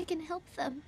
I can help them.